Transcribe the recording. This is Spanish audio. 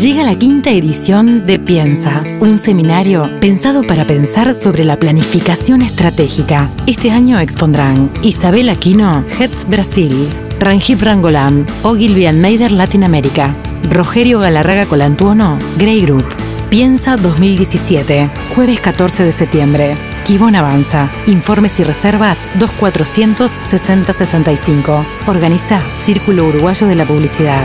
Llega la quinta edición de Piensa, un seminario pensado para pensar sobre la planificación estratégica. Este año expondrán Isabel Aquino, Heads Brasil, Rangip Rangolam, Ogilvy Almeider Latinoamérica, Rogerio Galarraga Colantuono, Grey Group. Piensa 2017, jueves 14 de septiembre. Kibon Avanza. Informes y reservas 2400 6065. Organiza Círculo Uruguayo de la Publicidad.